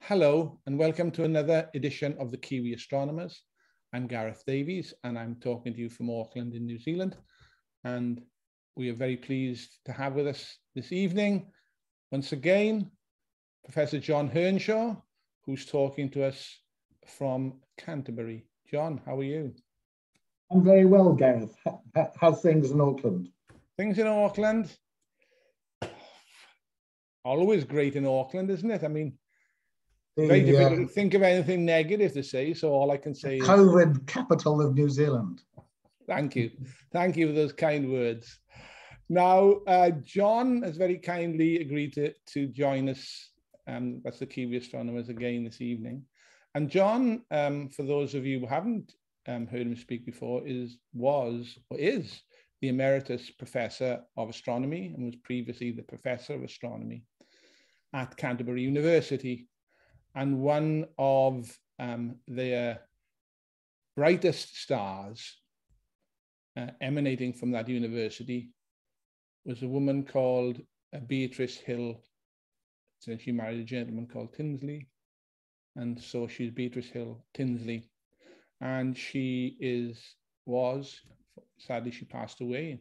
Hello, and welcome to another edition of the Kiwi Astronomers. I'm Gareth Davies, and I'm talking to you from Auckland in New Zealand. And we are very pleased to have with us this evening, once again, Professor John Hearnshaw, who's talking to us from Canterbury. John, how are you? I'm very well, Gareth. How's things in Auckland? Things in Auckland, always great in Auckland, isn't it? I mean, the, very difficult uh, to think of anything negative to say. So all I can say is COVID capital of New Zealand. Thank you. Thank you for those kind words. Now, uh, John has very kindly agreed to, to join us. Um, that's the Kiwi Astronomers again this evening. And John, um, for those of you who haven't um, heard him speak before, is was or is the emeritus professor of astronomy and was previously the professor of astronomy at Canterbury University. And one of um, their brightest stars uh, emanating from that university was a woman called uh, Beatrice Hill. So she married a gentleman called Tinsley. And so she's Beatrice Hill Tinsley. And she is, was, sadly, she passed away.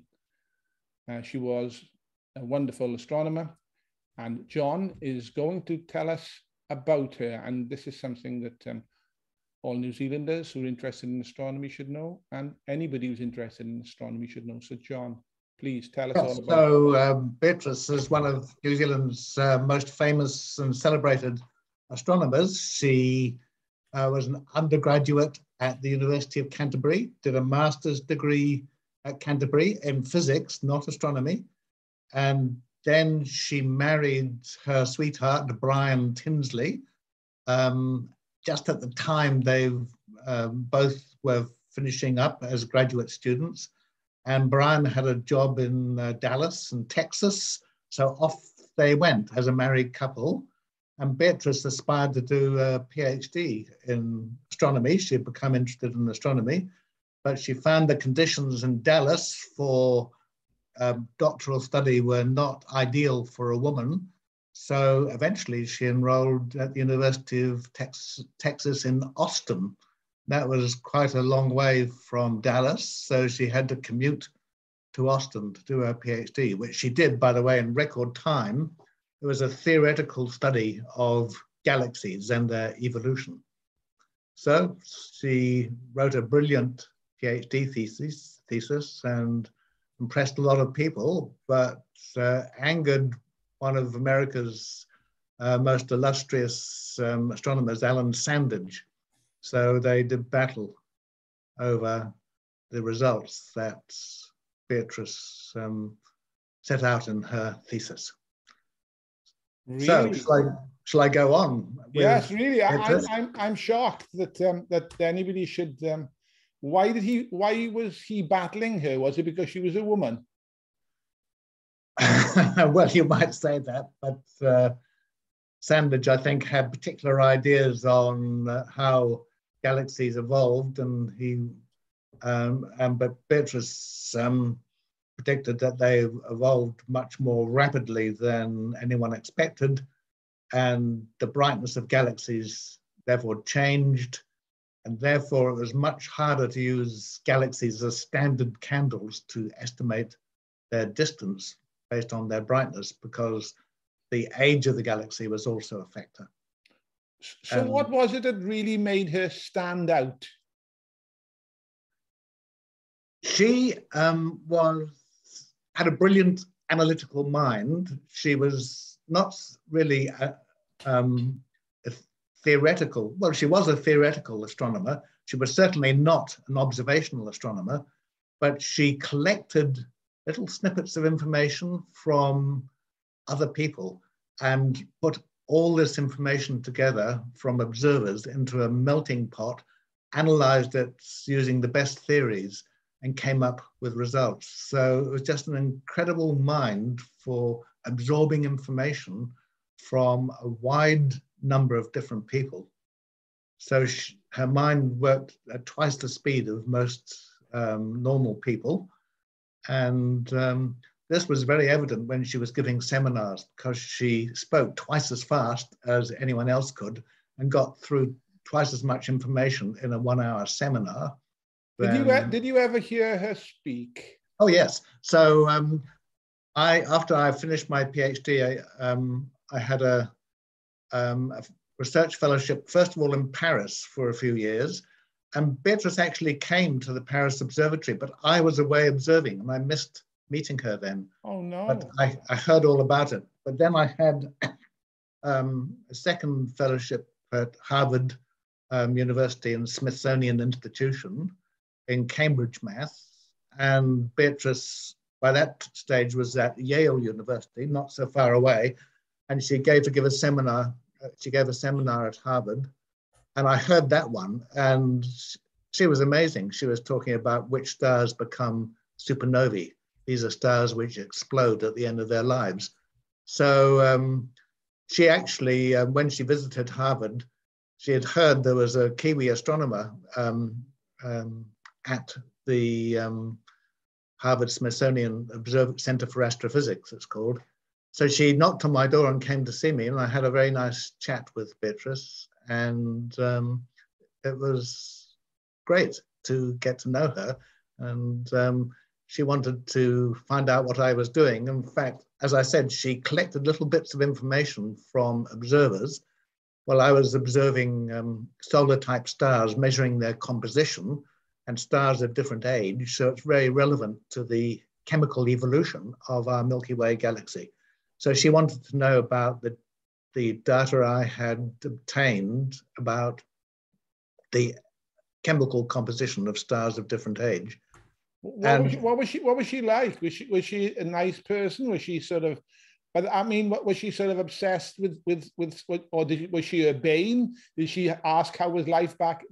Uh, she was a wonderful astronomer and John is going to tell us about her. And this is something that um, all New Zealanders who are interested in astronomy should know, and anybody who's interested in astronomy should know. So, John, please tell us yes, all about So, um, Beatrice is one of New Zealand's uh, most famous and celebrated astronomers. She uh, was an undergraduate at the University of Canterbury, did a master's degree at Canterbury in physics, not astronomy, and then she married her sweetheart, Brian Tinsley. Um, just at the time they um, both were finishing up as graduate students. And Brian had a job in uh, Dallas and Texas. So off they went as a married couple. And Beatrice aspired to do a PhD in astronomy. She had become interested in astronomy, but she found the conditions in Dallas for um, doctoral study were not ideal for a woman. So eventually she enrolled at the University of Tex Texas in Austin. That was quite a long way from Dallas. So she had to commute to Austin to do her PhD, which she did, by the way, in record time. It was a theoretical study of galaxies and their evolution. So she wrote a brilliant PhD thesis, thesis and impressed a lot of people, but uh, angered one of America's uh, most illustrious um, astronomers, Alan Sandage. So they did battle over the results that Beatrice um, set out in her thesis. Really? So shall I, shall I go on? Yes, really. I, am I'm, I'm shocked that um, that anybody should um, why did he? Why was he battling her? Was it because she was a woman? well, you might say that, but uh, Sandage, I think, had particular ideas on uh, how galaxies evolved, and he, um, and but Beatrice um, predicted that they evolved much more rapidly than anyone expected, and the brightness of galaxies therefore changed and therefore it was much harder to use galaxies as standard candles to estimate their distance based on their brightness because the age of the galaxy was also a factor. So um, what was it that really made her stand out? She um, was had a brilliant analytical mind. She was not really a, um, a theoretical, well, she was a theoretical astronomer. She was certainly not an observational astronomer, but she collected little snippets of information from other people and put all this information together from observers into a melting pot, analyzed it using the best theories, and came up with results. So it was just an incredible mind for absorbing information from a wide number of different people. So she, her mind worked at twice the speed of most um, normal people. And um, this was very evident when she was giving seminars because she spoke twice as fast as anyone else could and got through twice as much information in a one hour seminar. Did you, did you ever hear her speak? Oh, yes. So um, I, after I finished my PhD, I, um, I had a, um, a research fellowship, first of all in Paris for a few years. And Beatrice actually came to the Paris Observatory, but I was away observing and I missed meeting her then. Oh, no. But I, I heard all about it. But then I had um, a second fellowship at Harvard um, University and Smithsonian Institution in Cambridge, Mass. And Beatrice, by that stage, was at Yale University, not so far away. And she gave to give a seminar. Uh, she gave a seminar at Harvard, and I heard that one, and she was amazing. She was talking about which stars become supernovae. These are stars which explode at the end of their lives. So um, she actually, uh, when she visited Harvard, she had heard there was a Kiwi astronomer um, um, at the um, Harvard Smithsonian Observ- Center for Astrophysics, it's called. So she knocked on my door and came to see me, and I had a very nice chat with Beatrice, and um, it was great to get to know her. And um, she wanted to find out what I was doing. In fact, as I said, she collected little bits of information from observers while I was observing um, solar type stars, measuring their composition and stars of different age. So it's very relevant to the chemical evolution of our Milky Way galaxy. So she wanted to know about the, the data I had obtained about the chemical composition of stars of different age. What, and, was she, what was she? What was she like? Was she was she a nice person? Was she sort of? But I mean, what was she sort of obsessed with? With with, or did, was she urbane? Did she ask how was life back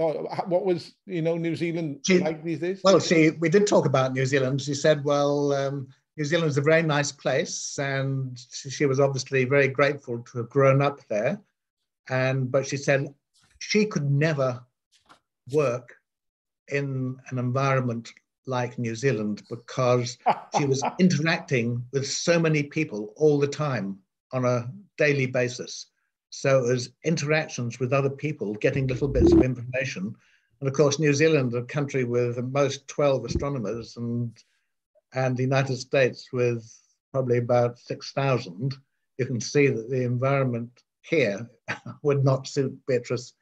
Oh, what was you know New Zealand she, like these days? Well, she we did talk about New Zealand. She said, well, um, New Zealand is a very nice place, and she, was obviously very grateful to have grown up there. And but she said she could never work in an environment like New Zealand because she was interacting with so many people all the time on a daily basis. So it was interactions with other people, getting little bits of information. And of course, New Zealand, a country with the most 12 astronomers, and, and the United States with probably about 6,000, you can see that the environment here would not suit Beatrice,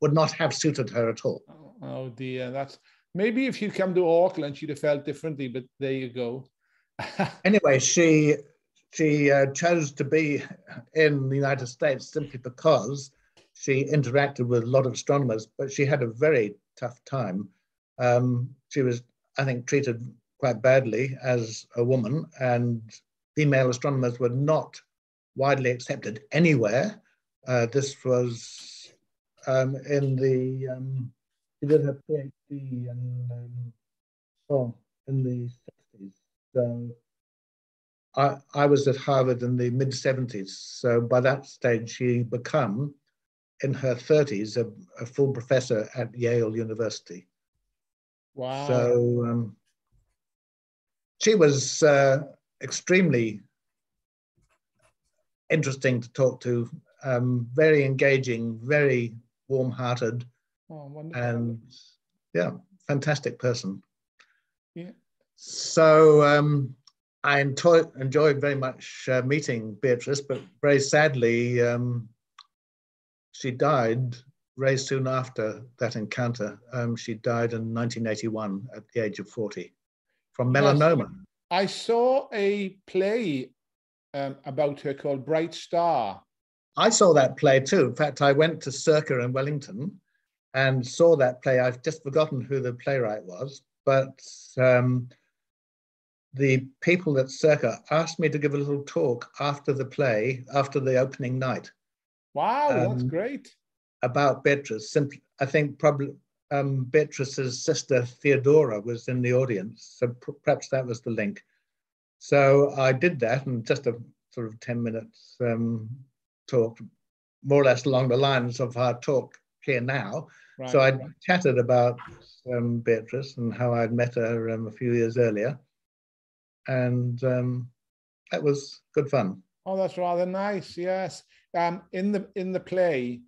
would not have suited her at all. Oh, oh dear, that's maybe if she'd come to Auckland, she'd have felt differently, but there you go. anyway, she she uh, chose to be in the United States simply because she interacted with a lot of astronomers, but she had a very tough time. Um, she was, I think, treated quite badly as a woman, and female astronomers were not widely accepted anywhere. Uh, this was um, in the, um, she did her PhD in, um, oh, in the 60s. So I, I was at Harvard in the mid 70s. So by that stage, she become, in her 30s, a, a full professor at Yale University. Wow. So um, she was uh, extremely interesting to talk to, um, very engaging, very warm hearted. Oh, and yeah, fantastic person. Yeah. So, um, I enjoy, enjoyed very much uh, meeting Beatrice, but very sadly, um, she died very soon after that encounter. Um, she died in 1981 at the age of 40 from melanoma. Yes, I saw a play um, about her called Bright Star. I saw that play too. In fact, I went to Circa in Wellington and saw that play. I've just forgotten who the playwright was, but um, the people at Circa asked me to give a little talk after the play, after the opening night. Wow, um, that's great. About Beatrice. Simply, I think probably um, Beatrice's sister Theodora was in the audience, so perhaps that was the link. So I did that, and just a sort of ten minutes um, talk, more or less along the lines of our talk here now. Right, so I right. chatted about um, Beatrice and how I'd met her um, a few years earlier and um, that was good fun. Oh, that's rather nice. Yes. Um, in the in the play,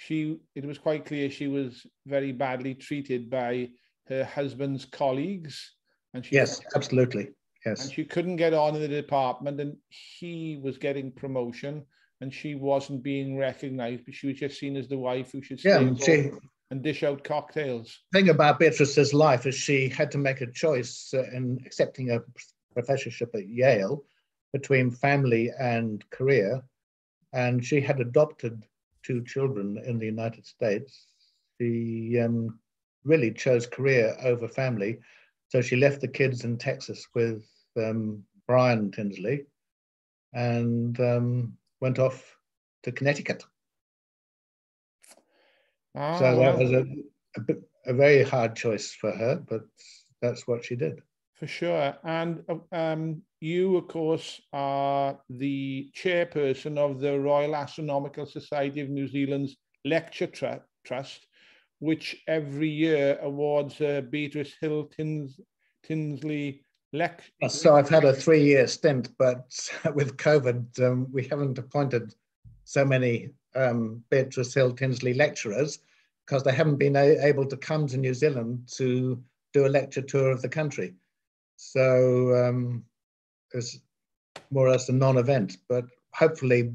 she it was quite clear she was very badly treated by her husband's colleagues, and she yes, absolutely, yes, and she couldn't get on in the department, and he was getting promotion, and she wasn't being recognised, but she was just seen as the wife who should yeah, and she and dish out cocktails. The thing about Beatrice's life is she had to make a choice uh, in accepting a professorship at Yale between family and career, and she had adopted two children in the United States. She um, really chose career over family, so she left the kids in Texas with um, Brian Tinsley and um, went off to Connecticut. Oh, so that was a, a, bit, a very hard choice for her, but that's what she did. For sure. And um, you, of course, are the chairperson of the Royal Astronomical Society of New Zealand's Lecture Tr- Trust, which every year awards uh, Beatrice Hill Tins- Tinsley lecture. So I've had a three year stint, but with COVID, um, we haven't appointed so many um, Beatrice Hill Tinsley lecturers because they haven't been able to come to New Zealand to do a lecture tour of the country. So um, it's more or less a non-event, but hopefully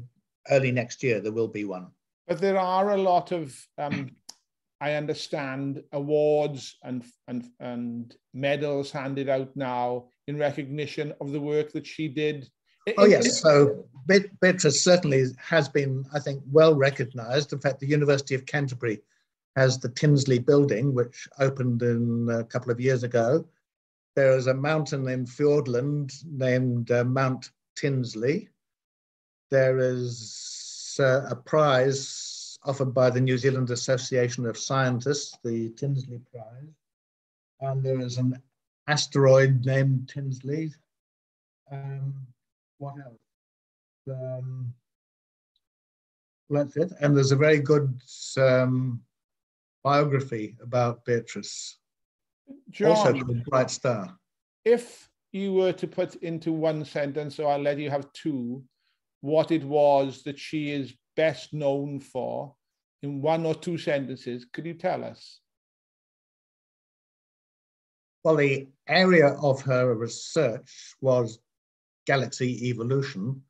early next year there will be one. But there are a lot of, um, I understand, awards and and and medals handed out now in recognition of the work that she did. Oh yes, so Beatrice certainly has been, I think, well recognised. In fact, the University of Canterbury has the Tinsley Building, which opened in a couple of years ago, there is a mountain in Fiordland named uh, Mount Tinsley. There is uh, a prize offered by the New Zealand Association of Scientists, the Tinsley Prize. And there is an asteroid named Tinsley. Um, what else? Um, that's it. And there's a very good um, biography about Beatrice. John, also called Bright Star. If you were to put into one sentence, so I'll let you have two, what it was that she is best known for in one or two sentences, could you tell us? Well, the area of her research was galaxy evolution.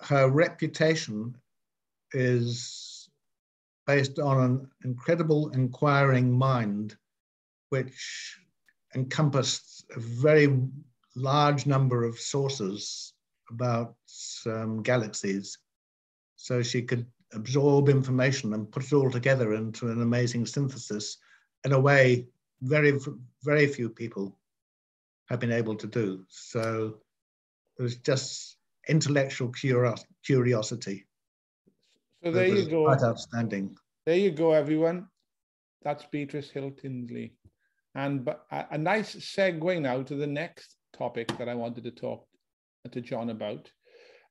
Her reputation is based on an incredible inquiring mind which encompassed a very large number of sources about um, galaxies. So she could absorb information and put it all together into an amazing synthesis in a way very, very few people have been able to do. So it was just intellectual curiosity. So there you go. Quite outstanding. There you go, everyone. That's Beatrice Hill Tinsley. And a, nice segue now to the next topic that I wanted to talk to John about.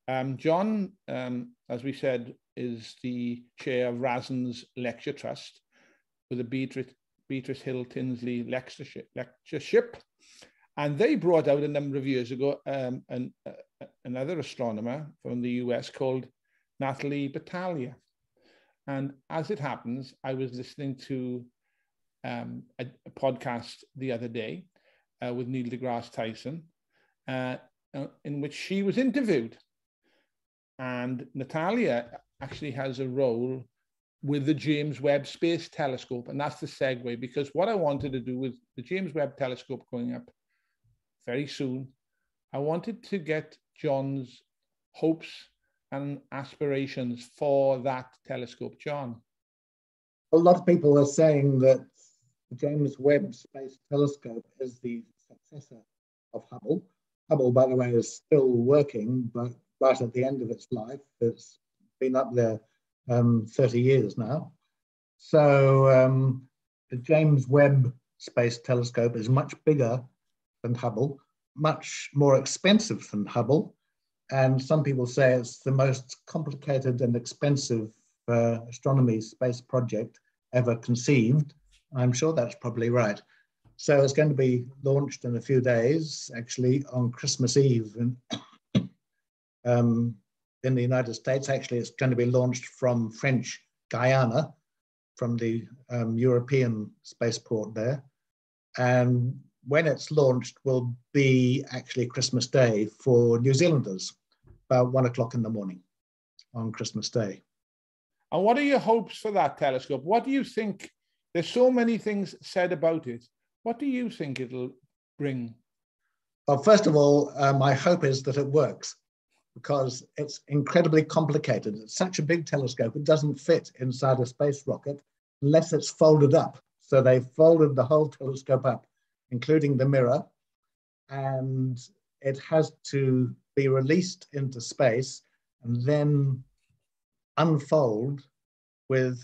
Um, John, um, as we said, is the chair of RASNZ's Lecture Trust with the Beatrice, Beatrice Hill Tinsley lectureship, lectureship. And they brought out a number of years ago um, an, uh, another astronomer from the US called Natalie Batalha. And as it happens, I was listening to um, a, a, podcast the other day uh, with Neil deGrasse Tyson, uh, uh, in which she was interviewed. And Natalia actually has a role with the James Webb Space Telescope. And that's the segue because what I wanted to do with the James Webb Telescope going up very soon, I wanted to get John's hopes and aspirations for that telescope. John. A lot of people are saying that the James Webb Space Telescope is the successor of Hubble. Hubble, by the way, is still working, but right at the end of its life. It's been up there um, 30 years now. So um, the James Webb Space Telescope is much bigger than Hubble, much more expensive than Hubble, and some people say it's the most complicated and expensive uh, astronomy space project ever conceived. I'm sure that's probably right. So it's going to be launched in a few days, actually on Christmas Eve. In, um, in the United States, actually, it's going to be launched from French Guiana, from the um, European spaceport there. And when it's launched will be actually Christmas Day for New Zealanders, about one o'clock in the morning on Christmas Day. And what are your hopes for that telescope? What do you think? There's so many things said about it. What do you think it'll bring? Well, first of all, uh, my hope is that it works because it's incredibly complicated. It's such a big telescope, it doesn't fit inside a space rocket unless it's folded up. So they folded the whole telescope up, including the mirror, and it has to be released into space and then unfold with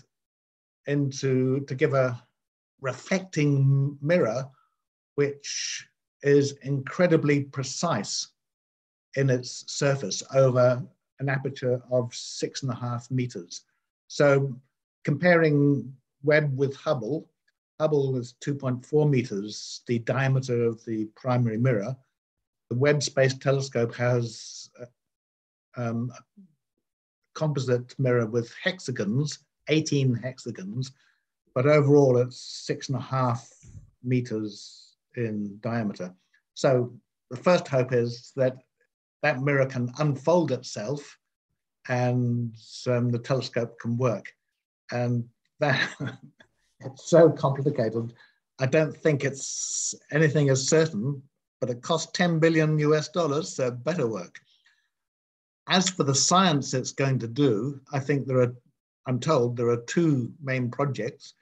into to give a reflecting mirror, which is incredibly precise in its surface over an aperture of six and a half meters. So comparing Webb with Hubble, Hubble was 2.4 meters, the diameter of the primary mirror. The Webb Space Telescope has uh, um, a composite mirror with hexagons, 18 hexagons, but overall it's six and a half meters in diameter. So the first hope is that that mirror can unfold itself and um, the telescope can work. And that it's so complicated. I don't think it's anything as certain, but it costs 10 billion US dollars, so better work. As for the science it's going to do, I think there are, I'm told, there are two main projects.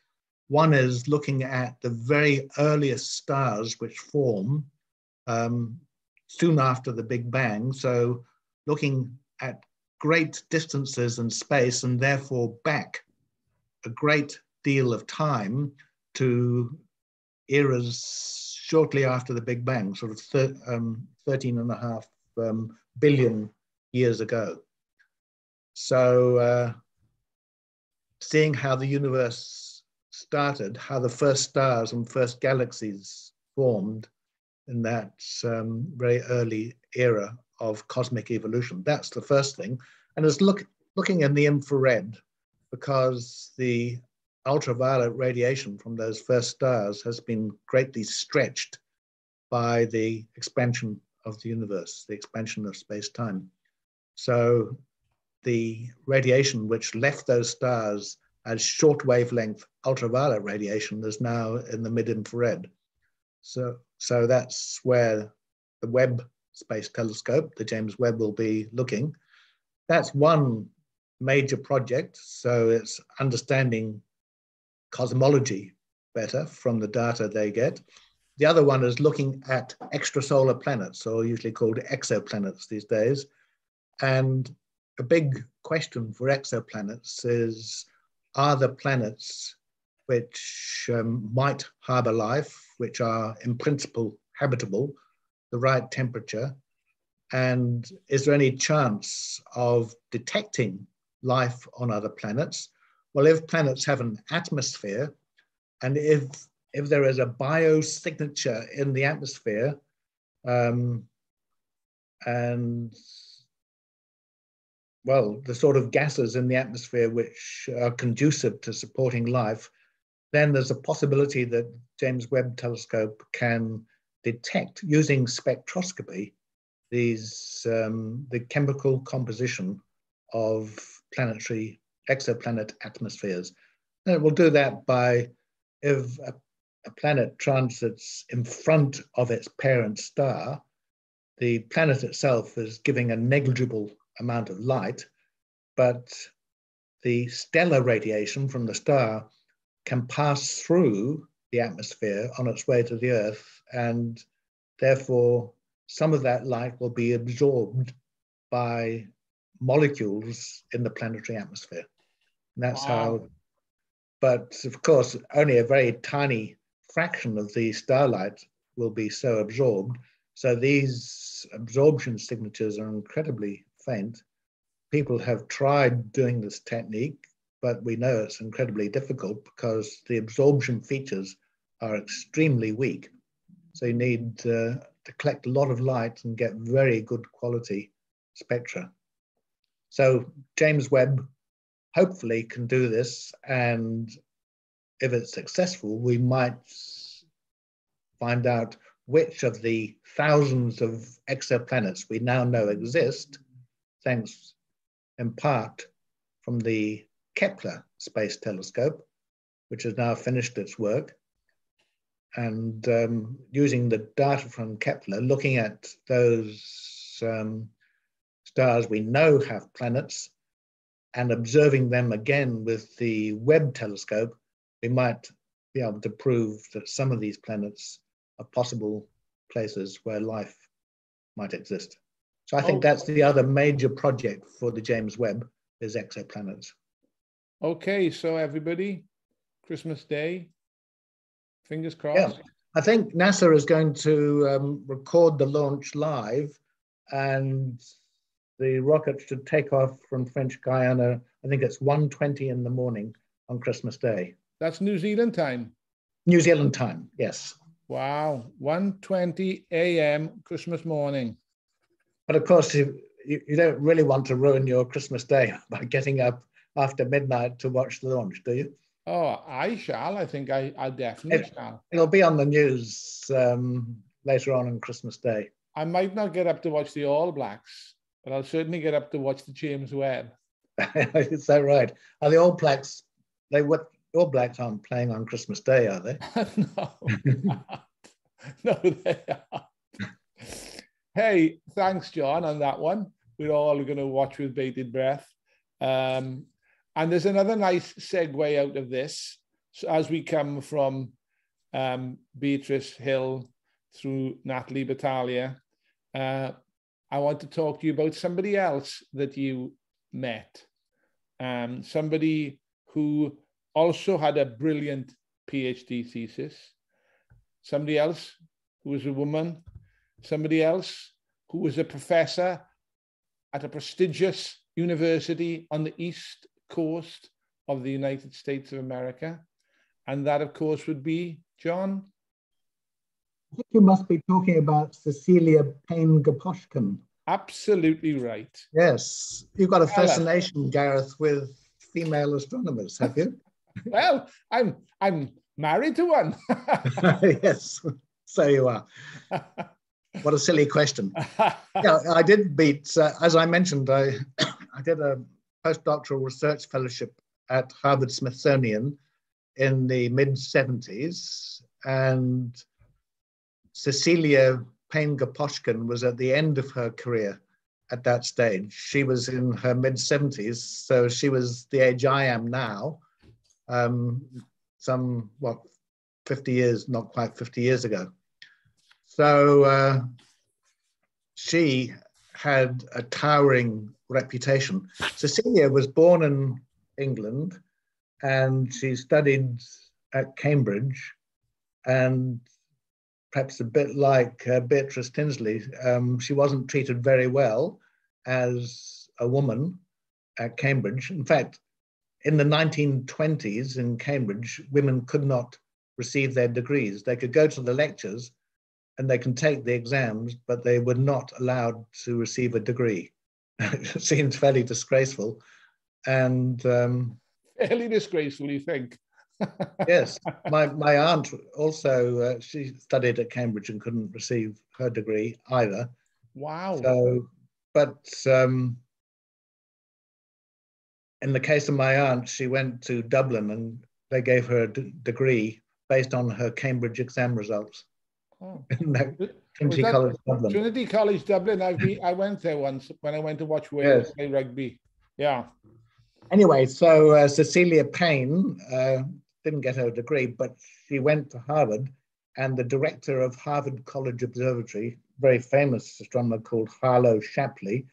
One is looking at the very earliest stars which form um, soon after the Big Bang. So, looking at great distances in space and therefore back a great deal of time to eras shortly after the Big Bang, sort of thir um, 13 and a half um, billion years ago. So, uh, seeing how the universe started, how the first stars and first galaxies formed in that um, very early era of cosmic evolution. That's the first thing. And it's look, looking in the infrared because the ultraviolet radiation from those first stars has been greatly stretched by the expansion of the universe, the expansion of space time. So the radiation which left those stars as short wavelength ultraviolet radiation is now in the mid infrared. So, so that's where the Webb Space Telescope, the James Webb, will be looking. That's one major project. So it's understanding cosmology better from the data they get. The other one is looking at extrasolar planets, or usually called exoplanets these days. And a big question for exoplanets is are the planets which um, might harbor life, which are in principle habitable, the right temperature? And is there any chance of detecting life on other planets? Well, if planets have an atmosphere, and if if there is a biosignature in the atmosphere, um, and well, the sort of gases in the atmosphere which are conducive to supporting life, then there's a possibility that James Webb Telescope can detect using spectroscopy these um, the chemical composition of planetary exoplanet atmospheres. And it will do that by if a, a planet transits in front of its parent star, the planet itself is giving a negligible amount of light, but the stellar radiation from the star can pass through the atmosphere on its way to the Earth, and therefore some of that light will be absorbed by molecules in the planetary atmosphere. And that's wow. how, but of course, only a very tiny fraction of the starlight will be so absorbed. So these absorption signatures are incredibly faint. People have tried doing this technique, but we know it's incredibly difficult because the absorption features are extremely weak. So you need uh, to collect a lot of light and get very good quality spectra. So James Webb hopefully can do this. And if it's successful, we might find out which of the thousands of exoplanets we now know exist, thanks in part from the Kepler Space Telescope, which has now finished its work. And um, using the data from Kepler, looking at those um, stars we know have planets and observing them again with the Webb telescope, we might be able to prove that some of these planets are possible places where life might exist. So I think oh. that's the other major project for the James Webb is exoplanets. Okay, so everybody, Christmas Day, fingers crossed. Yeah, I think NASA is going to um, record the launch live and the rocket should take off from French Guiana. I think it's 1.20 in the morning on Christmas Day. That's New Zealand time. New Zealand time, yes. Wow, 1.20 a.m. Christmas morning. But of course, you, you don't really want to ruin your Christmas day by getting up after midnight to watch the launch, do you? Oh, I shall. I think I, I definitely it, shall. It'll be on the news um, later on on Christmas Day. I might not get up to watch the All Blacks, but I'll certainly get up to watch the James Webb. Is that right? Are the All Blacks? They what? All Blacks aren't playing on Christmas Day, are they? no, no, they are. Hey, thanks, John, on that one. We're all going to watch with bated breath. Um, and there's another nice segue out of this. So as we come from um, Beatrice Hill through Natalie Batalha, uh, I want to talk to you about somebody else that you met. Um, somebody who also had a brilliant PhD thesis. Somebody else who was a woman. Somebody else who was a professor at a prestigious university on the East Coast of the United States of America. And that, of course, would be John I think you must be talking about Cecilia Payne-Gaposchkin. Absolutely right. Yes. You've got a uh, fascination, Gareth, with female astronomers, have you? well, I'm I'm married to one. yes, so you are. What a silly question. yeah, I did beat, uh, as I mentioned, I, I did a postdoctoral research fellowship at Harvard Smithsonian in the mid 70s. And Cecilia Payne-Gaposchkin was at the end of her career at that stage. She was in her mid 70s, so she was the age I am now, um, some, what, 50 years, not quite 50 years ago. So uh, she had a towering reputation. Cecilia was born in England and she studied at Cambridge and perhaps a bit like uh, Beatrice Tinsley, um, she wasn't treated very well as a woman at Cambridge. In fact, in the 1920s in Cambridge, women could not receive their degrees. They could go to the lectures and they can take the exams, but they were not allowed to receive a degree. it seems fairly disgraceful. And um, fairly disgraceful, you think? yes, my, my aunt also uh, she studied at Cambridge and couldn't receive her degree either. Wow. So, but um, in the case of my aunt, she went to Dublin and they gave her a d- degree based on her Cambridge exam results. Oh. Trinity College Dublin. Trinity College Dublin. I I went there once when I went to watch Wales yes. play rugby. Yeah. Anyway, so uh, Cecilia Payne, uh, didn't get her degree, but she went to Harvard, and the director of Harvard College Observatory, very famous astronomer called Harlow Shapley,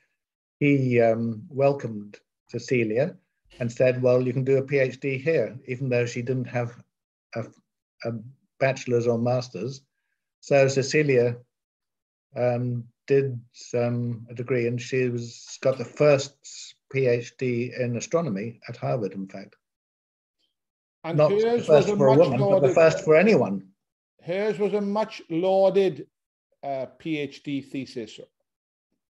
he um, welcomed Cecilia and said, "Well, you can do a PhD here," even though she didn't have a, a bachelor's or master's. So Cecilia um, did um, a degree, and she was got the first PhD in astronomy at Harvard, in fact. And Not the first for a woman, but the first for anyone. hers was a much lauded uh, PhD thesis.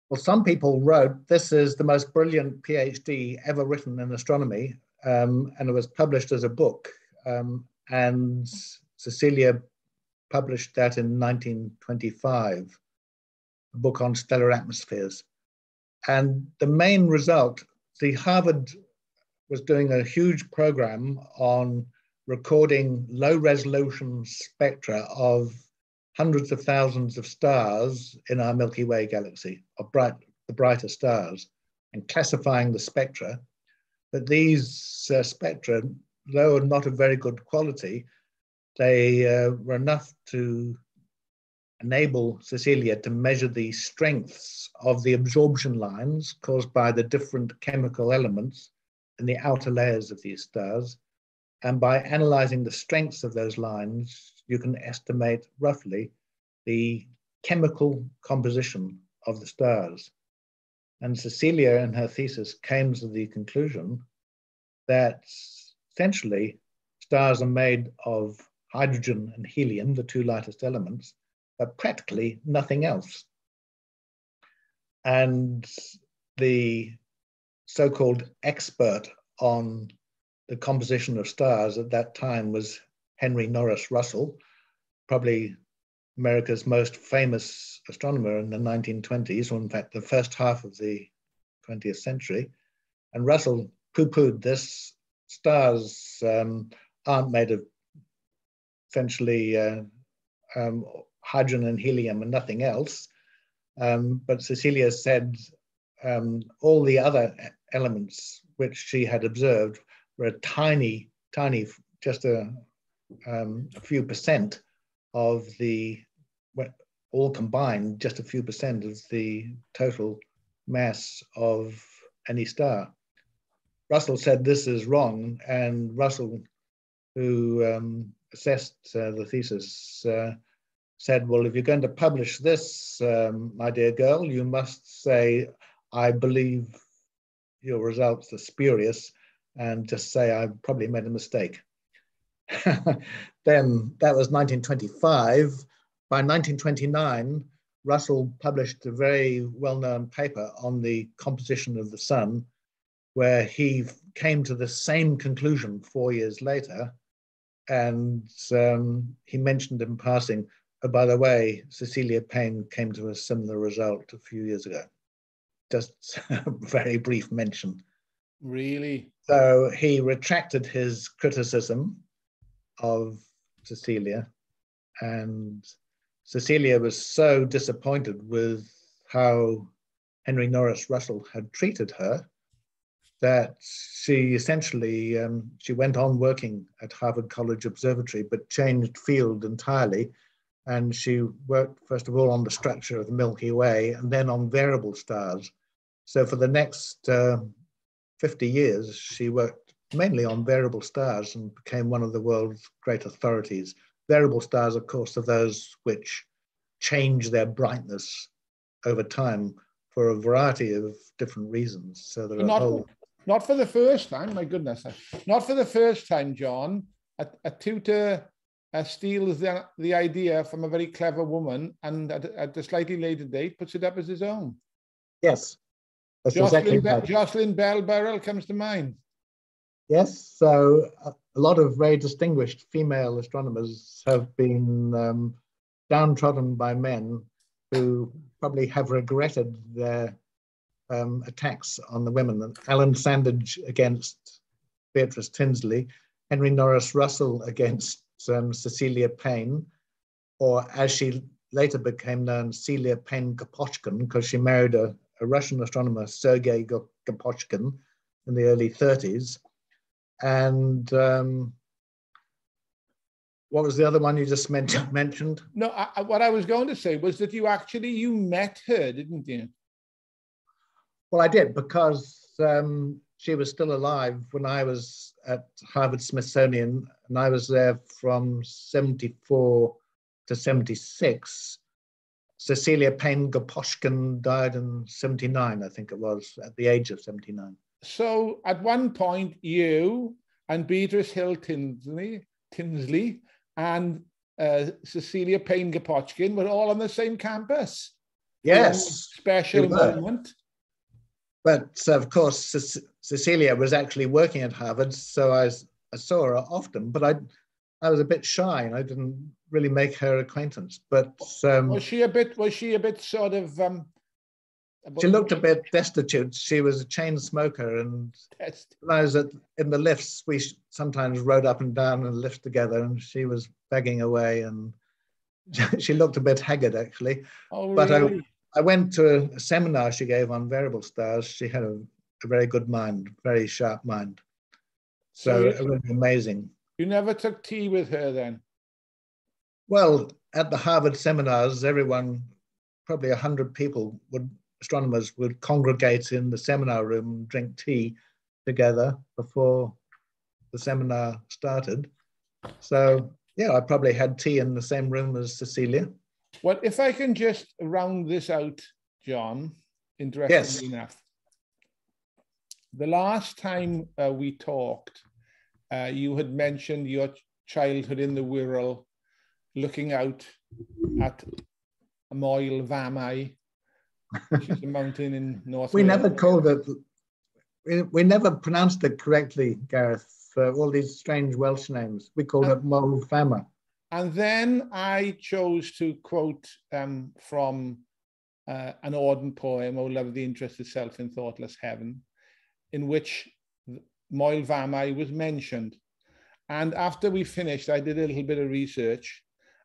Well, some people wrote this is the most brilliant PhD ever written in astronomy, um, and it was published as a book. Um, and Cecilia published that in 1925, a book on stellar atmospheres. And the main result, the Harvard was doing a huge program on recording low resolution spectra of hundreds of thousands of stars in our Milky Way galaxy, of bright, the brighter stars, and classifying the spectra. But these uh, spectra, though not of very good quality, they uh, were enough to enable Cecilia to measure the strengths of the absorption lines caused by the different chemical elements in the outer layers of these stars. And by analyzing the strengths of those lines, you can estimate roughly the chemical composition of the stars. And Cecilia, in her thesis, came to the conclusion that essentially stars are made of hydrogen and helium, the two lightest elements, but practically nothing else. And the so called expert on the composition of stars at that time was Henry Norris Russell, probably America's most famous astronomer in the 1920s, or in fact, the first half of the 20th century. And Russell poo pooed this. Stars um, aren't made of essentially uh, um, hydrogen and helium and nothing else. Um, but Cecilia said um, all the other elements which she had observed were a tiny, tiny, just a, um, a few percent of the, all combined, just a few percent of the total mass of any star. Russell said this is wrong, and Russell, who um, assessed uh, the thesis, uh, said, well, if you're going to publish this, um, my dear girl, you must say, I believe your results are spurious, and just say, I probably made a mistake. then that was 1925. By 1929, Russell published a very well-known paper on the composition of the sun, where he came to the same conclusion four years later and um, he mentioned in passing, oh, by the way, Cecilia Payne came to a similar result a few years ago. Just a very brief mention. Really? So he retracted his criticism of Cecilia, and Cecilia was so disappointed with how Henry Norris Russell had treated her that she essentially um, she went on working at Harvard College Observatory, but changed field entirely. And she worked first of all on the structure of the Milky Way, and then on variable stars. So for the next uh, 50 years, she worked mainly on variable stars and became one of the world's great authorities. Variable stars, of course, are those which change their brightness over time for a variety of different reasons. So there are not, whole... Not for the first time, my goodness. Not for the first time, John. A, a tutor uh, steals the, the idea from a very clever woman and at, at a slightly later date puts it up as his own. Yes. That's Jocelyn, exactly right. Jocelyn Bell Burnell comes to mind. Yes, so a lot of very distinguished female astronomers have been um, downtrodden by men who probably have regretted their um, attacks on the women. Alan Sandage against Beatrice Tinsley, Henry Norris Russell against um, Cecilia Payne, or as she later became known, Celia Payne Gaposchkin, because she married a, a, Russian astronomer, Sergei Gaposchkin, in the early 30s. And um, what was the other one you just mentioned? No, I, what I was going to say was that you actually you met her, didn't you? Well, I did because um, she was still alive when I was at Harvard Smithsonian, and I was there from 74 to 76. Cecilia Payne Gaposchkin died in 79, I think it was, at the age of 79. So at one point, you and Beatrice Hill Tinsley, Tinsley and uh, Cecilia Payne Gaposchkin were all on the same campus. Yes. Special moment. But of course, Cecilia was actually working at Harvard, so I, I saw her often, but I, I was a bit shy and I didn't really make her acquaintance. But um, was she a bit? Was she a bit sort of? Um, she looked a bit destitute. She was a chain smoker, and when I was at, in the lifts, we sometimes rode up and down and lift together, and she was begging away, and she looked a bit haggard actually. Oh, but really? I, I went to a seminar she gave on variable stars. She had a, a very good mind, very sharp mind. So, so it was amazing. You never took tea with her then? Well, at the Harvard seminars, everyone, probably a hundred people would astronomers would congregate in the seminar room and drink tea together before the seminar started. So yeah, I probably had tea in the same room as Cecilia. Well, if I can just round this out, John, interestingly yes. enough. The last time uh, we talked, uh, you had mentioned your childhood in the Wirral, looking out at Moel Famau, which is a mountain in North. we never called it. We, we never pronounced it correctly, Gareth. For all these strange Welsh names, we called it Moel Famau. And then I chose to quote um, from uh, an Auden poem, "O Love the Interested Self in Thoughtless Heaven," in which Moel Famau was mentioned. And after we finished, I did a little bit of research.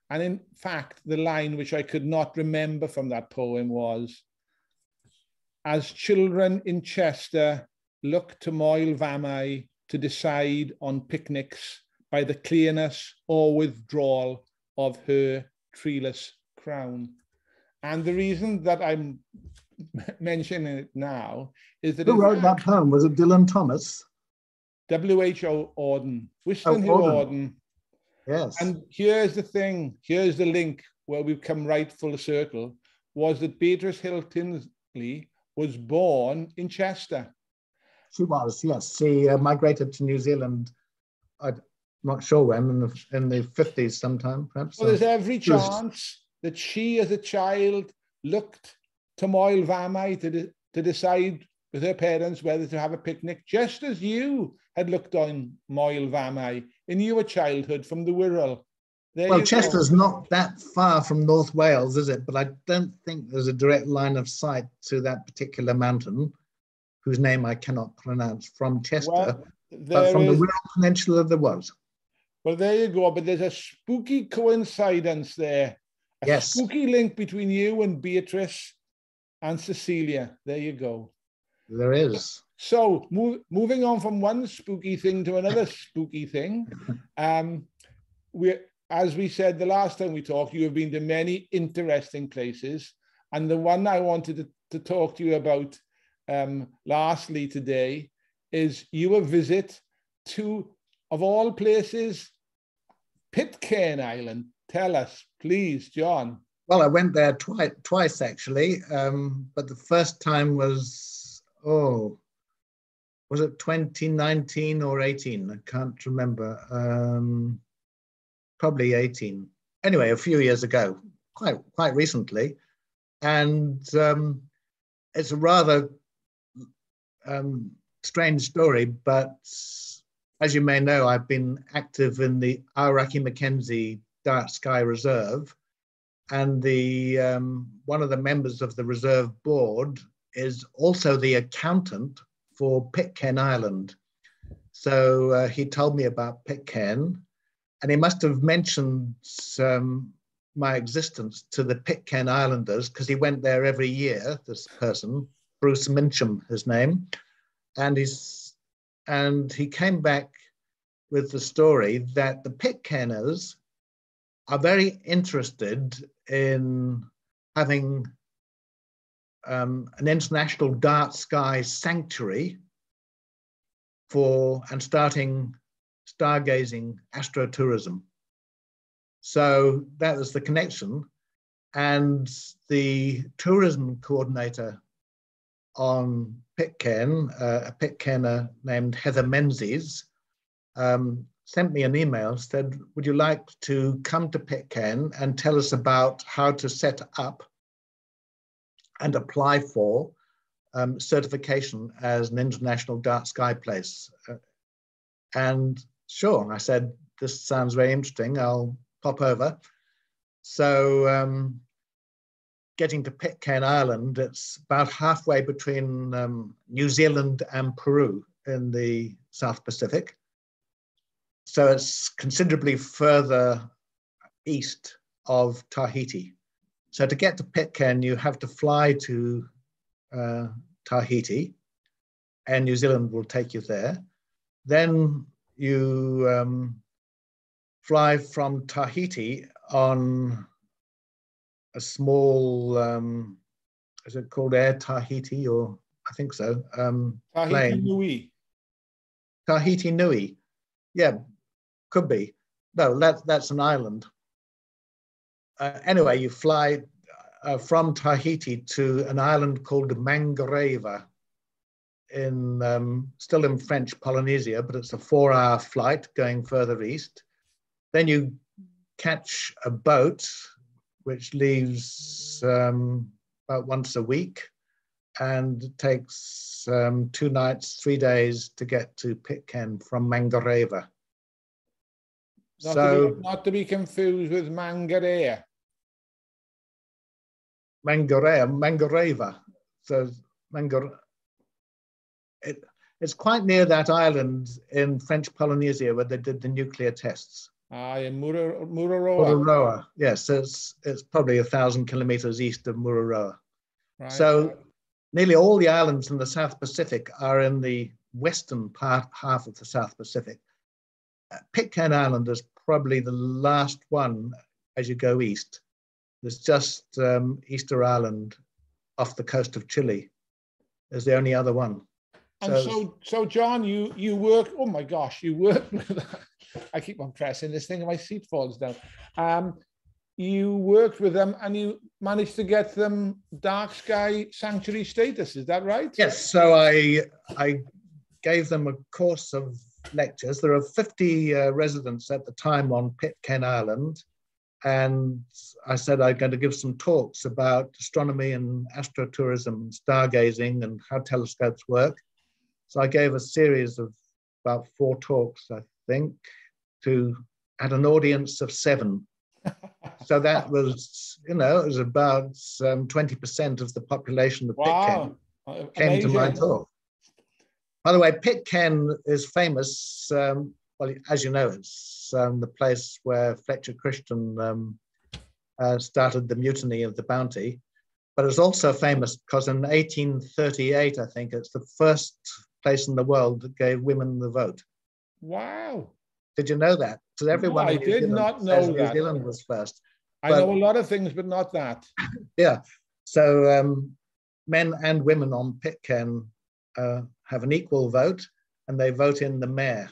And in fact, the line which I could not remember from that poem was as children in Chester look to Moel Famau to decide on picnics by the clearness or withdrawal of her treeless crown. And the reason that I'm mentioning it now is that... Who wrote that poem? Was it Dylan Thomas? W.H.O. Auden, Wystan oh, Auden. Auden. Yes. And here's the thing, here's the link where we've come right full circle, was that Beatrice Hill Tinsley was born in Chester. She was, yes. She uh, migrated to New Zealand, I'm not sure when, in the, in the 50s sometime, perhaps. Well, there's every chance that she, as a child, looked to Moel Famau to, to decide with her parents whether to have a picnic, just as you had looked on Moel Famau in your childhood from the Wirral. There well, Chester's go. not that far from North Wales, is it? But I don't think there's a direct line of sight to that particular mountain, whose name I cannot pronounce, from Chester. Well, but from is... the Wirral Peninsula, there was. Well, there you go. But there's a spooky coincidence there. A yes. spooky link between you and Beatrice and Cecilia. There you go. There is. So, move, moving on from one spooky thing to another spooky thing, um, we as we said the last time we talked, you have been to many interesting places. And the one I wanted to, to talk to you about um, lastly today is your visit to, of all places, Pitcairn Island. Tell us, please, John. Well, I went there twice, twice actually, um, but the first time was, oh, was it 2019 or 18? I can't remember. Um, probably 18. Anyway, a few years ago, quite quite recently, and um, it's a rather um, strange story. But as you may know, I've been active in the Aoraki Mackenzie Dark Sky Reserve, and the um, one of the members of the reserve board is also the accountant for Pitcairn Island. So uh, he told me about Pitcairn, and he must have mentioned um, my existence to the Pitcairn Islanders because he went there every year. This person, Bruce Mincham, his name, and he's and he came back with the story that the Pitcairners are very interested in having um, an international dark sky sanctuary for and starting stargazing astrotourism. So that was the connection. And the tourism coordinator on Pitcairn, uh, a Pitcairner named Heather Menzies, um, sent me an email, said, would you like to come to Pitcairn and tell us about how to set up and apply for um, certification as an international dark sky place? Uh, and sure, I said, this sounds very interesting. I'll pop over. So um, getting to Pitcairn Island, it's about halfway between um, New Zealand and Peru in the South Pacific. So it's considerably further east of Tahiti. So to get to Pitcairn, you have to fly to uh, Tahiti, and New Zealand will take you there. Then you um, fly from Tahiti on a small, um, is it called Air Tahiti or I think so? Um, Tahiti plane. Nui. Tahiti Nui. Yeah, could be. No, that, that's an island. Uh, anyway, you fly uh, from Tahiti to an island called Mangareva in um, still in French Polynesia, but it's a four-hour flight going further east. Then you catch a boat which leaves um, about once a week and takes um, two nights, three days to get to Pitcairn from Mangareva. Not, so to be, not to be confused with Mangarea. Mangarea, Mangareva. So Mangar, it, it's quite near that island in French Polynesia where they did the nuclear tests. Ah, in Mura, Muraroa. Mururoa, yes, it's it's probably a thousand kilometers east of Mururoa. Right. So nearly all the islands in the South Pacific are in the western part half of the South Pacific. Uh, Pitcairn Island is probably the last one as you go east. There's just um, Easter Island off the coast of Chile. Is the only other one. And so, so John, you you work. Oh my gosh, you work with. I keep on pressing this thing, and my seat falls down. Um, you worked with them, and you managed to get them dark sky sanctuary status. Is that right? Yes. So I I gave them a course of lectures. There are 50 uh, residents at the time on Pitcairn Island, and I said I'm going to give some talks about astronomy and astrotourism, and stargazing, and how telescopes work. So I gave a series of about four talks, I think, to at an audience of seven. so that was, you know, it was about um, 20% of the population of Pitcairn wow. came to my talk. By the way, Pitcairn is famous. Um, well, as you know, it's um, the place where Fletcher Christian um, uh, started the mutiny of the Bounty. But it's also famous because in 1838, I think, it's the first place in the world that gave women the vote. Wow. Did you know that? So everyone I did Zealand not know says New that. Zealand was first. I But- know a lot of things, but not that. Yeah. So um, men and women on Pitcairn uh, have an equal vote, and they vote in the mayor.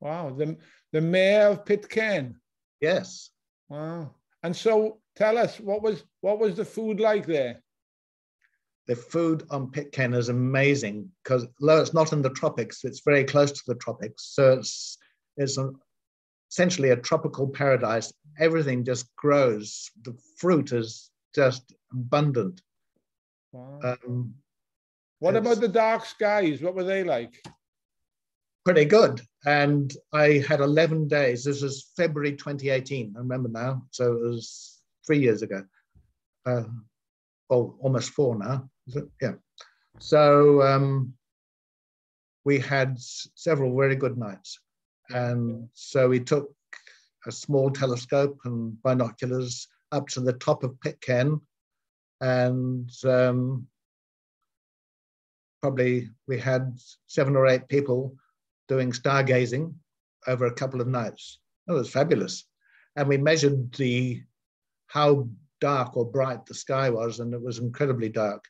Wow. The the mayor of Pitcairn. Yes. Wow. And so tell us what was what was the food like there? The food on Pitcairn is amazing because though it's not in the tropics, it's very close to the tropics. So it's it's a, essentially a tropical paradise. Everything just grows. The fruit is just abundant. Wow. Um, what about the dark skies? What were they like? pretty good. And I had 11 days. This is February 2018. I remember now. So it was three years ago. Uh, oh, almost four now. Yeah. So um, we had several very good nights. And so we took a small telescope and binoculars up to the top of Pitcairn. And um, probably we had seven or eight people doing stargazing over a couple of nights. It was fabulous. And we measured the how dark or bright the sky was, and it was incredibly dark.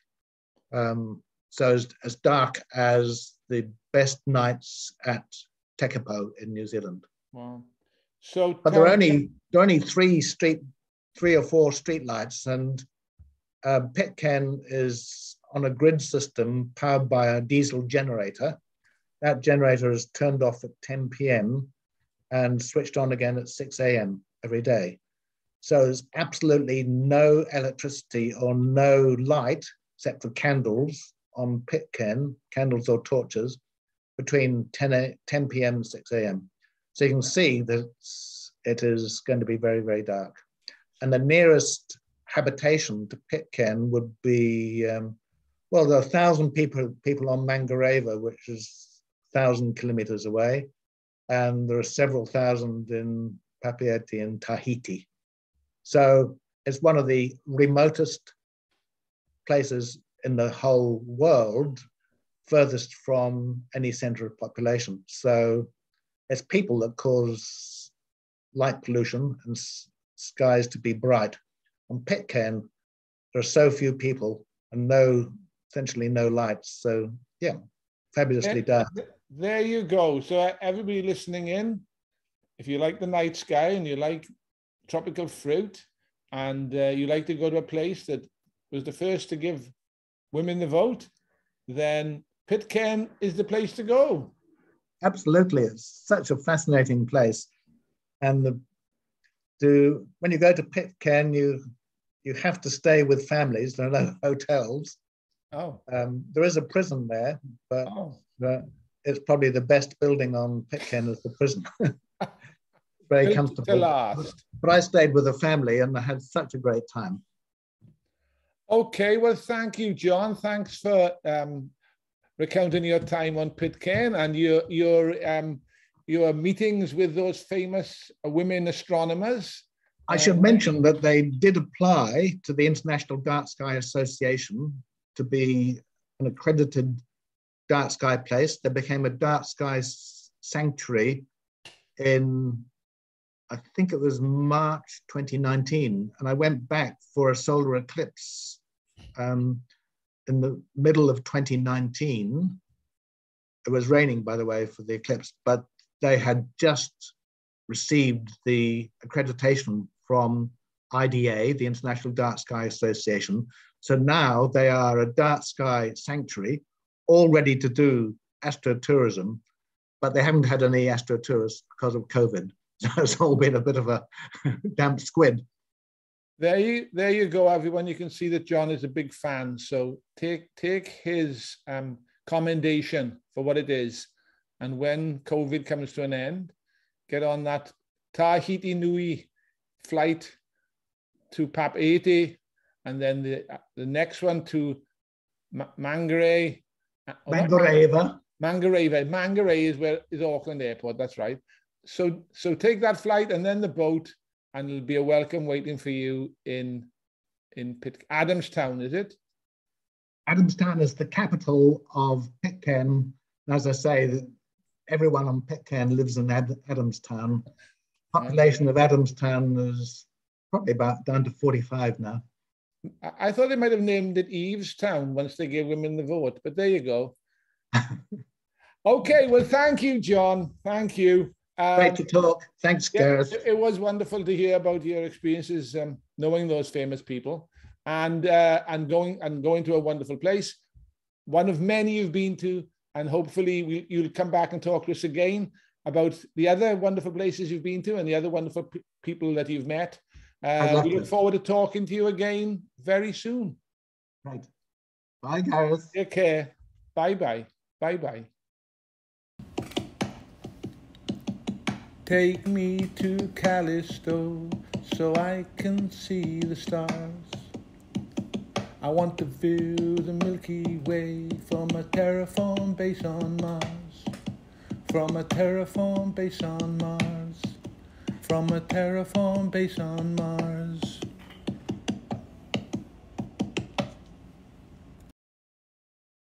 Um, so as, as dark as the best nights at Tekapo in New Zealand. Wow. So But there are only there are only three street, three or four street lights, and uh, Pitcairn is on a grid system powered by a diesel generator, that generator is turned off at 10 p.m. and switched on again at 6 a.m. every day. So there's absolutely no electricity or no light except for candles on Pitcairn, candles or torches, between 10, a, 10 p.m. and 6 a.m. So you can see that it is going to be very, very dark. And the nearest habitation to Pitcairn would be, um, well, there are a thousand people, people on Mangareva, which is thousand kilometers away. And there are several thousand in Papeete and Tahiti. So it's one of the remotest places in the whole world, furthest from any center of population. So it's people that cause light pollution and skies to be bright. On Pitcairn, there are so few people and no, essentially no lights. So yeah, fabulously there, done. There you go. So everybody listening in, if you like the night sky and you like tropical fruit and uh, you like to go to a place that was the first to give women the vote, then Pitcairn is the place to go. Absolutely. It's such a fascinating place. And the, to, when you go to Pitcairn, you, you have to stay with families. There are no hotels. Oh. Um, there is a prison there, but Oh. it's probably the best building on Pitcairn is the prison. Very comfortable. To last. But I stayed with a family and I had such a great time. Okay, well, thank you, John. Thanks for um, recounting your time on Pitcairn and your your um, your meetings with those famous women astronomers. I should Um, mention that they did apply to the International Dark Sky Association to be an accredited dark sky place. They became a dark sky sanctuary in, I think it was March 2019. And I went back for a solar eclipse um, in the middle of 2019. It was raining, by the way, for the eclipse, but they had just received the accreditation from IDA, the International Dark Sky Association. So now they are a dark sky sanctuary, all ready to do astrotourism, but they haven't had any astrotourists because of COVID. So it's all been a bit of a damp squid. There you there you go, everyone. You can see that John is a big fan. So take take his um, commendation for what it is, and when COVID comes to an end, get on that Tahiti Nui flight to Papeete, and then the the next one to Ma- Mangere. uh, Mangareva, Mangareva. Mangareva is where is Auckland Airport. That's right. So so take that flight and then the boat, and it'll be a welcome waiting for you in in Pit- Adamstown. Is it? Adamstown is the capital of Pitcairn. As I say, everyone on Pitcairn lives in Ad- Adamstown. Population of Adamstown is probably about down to 45 now. I, thought they might have named it Evestown once they gave women the vote, but there you go. okay, well, thank you, John. Thank you. Um, Great to talk. Thanks, Yeah, Gareth. it- it was wonderful to hear about your experiences, um, knowing those famous people, and uh, and going and going to a wonderful place, one of many you've been to, and hopefully we, you'll come back and talk to us again about the other wonderful places you've been to and the other wonderful pe- people that you've met. Uh, we look to. forward to talking to you again very soon. Right. Bye, Gareth. Take care. Bye bye. Bye bye. Take me to Callisto so I can see the stars. I want to view the Milky Way from a terraform base on Mars. From a terraform base on Mars. From a terraform base on Mars.